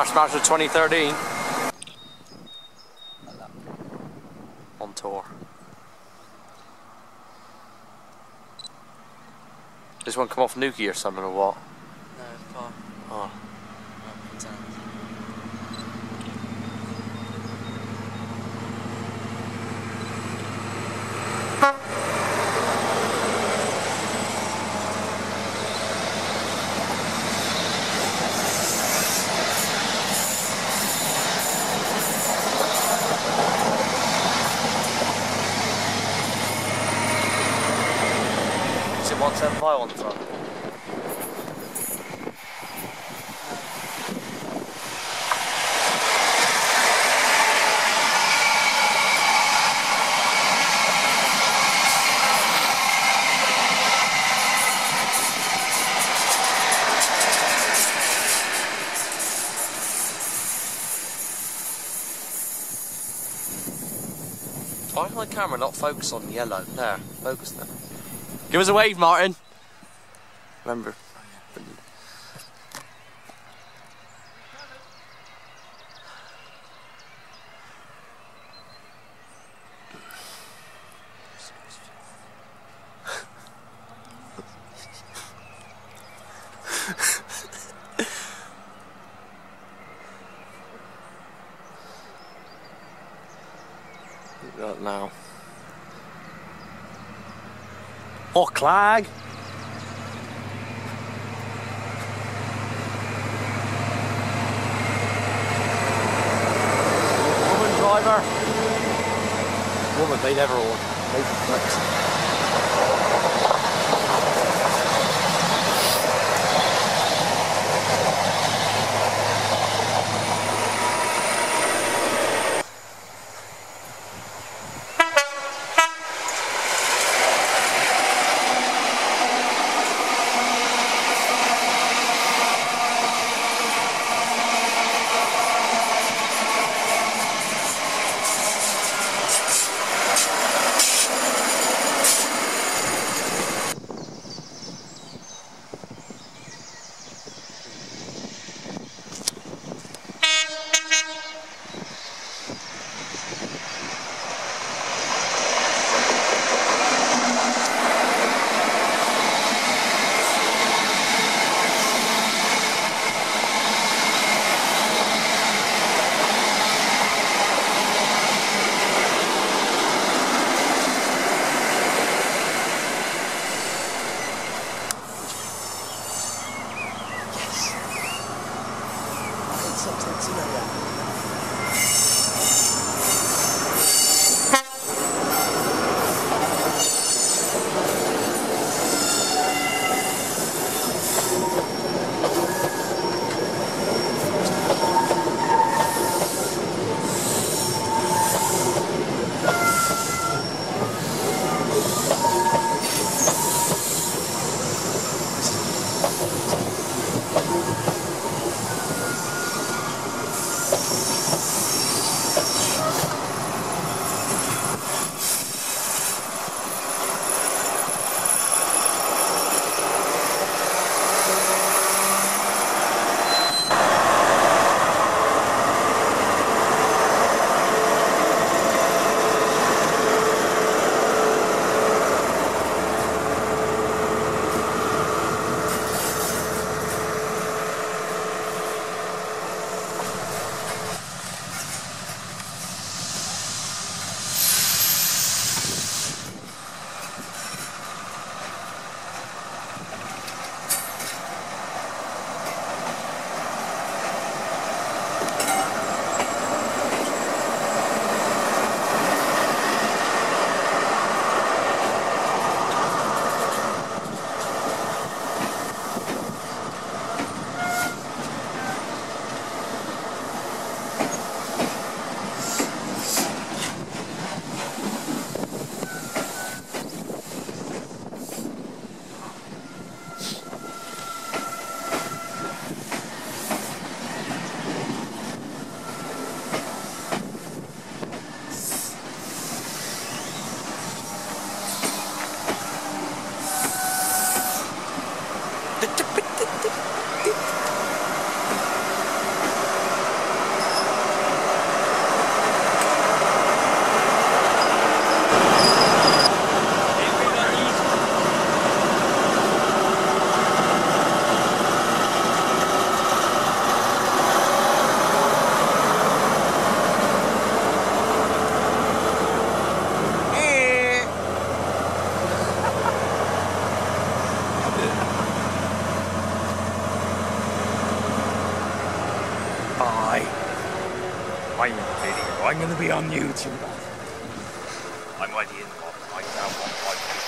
Thrashmaster 2013. On tour. This one come off Newquay or something or what? No, car. Oh. Oh, 175 on? Why can my camera not focus on yellow? There, focus now. Give us a wave, Martin. Remember. Right now. Oh, Clag! Woman driver. Woman, they never own. They 现在只能这样。The video. I'm gonna be on YouTube. I'm already in the box. I want my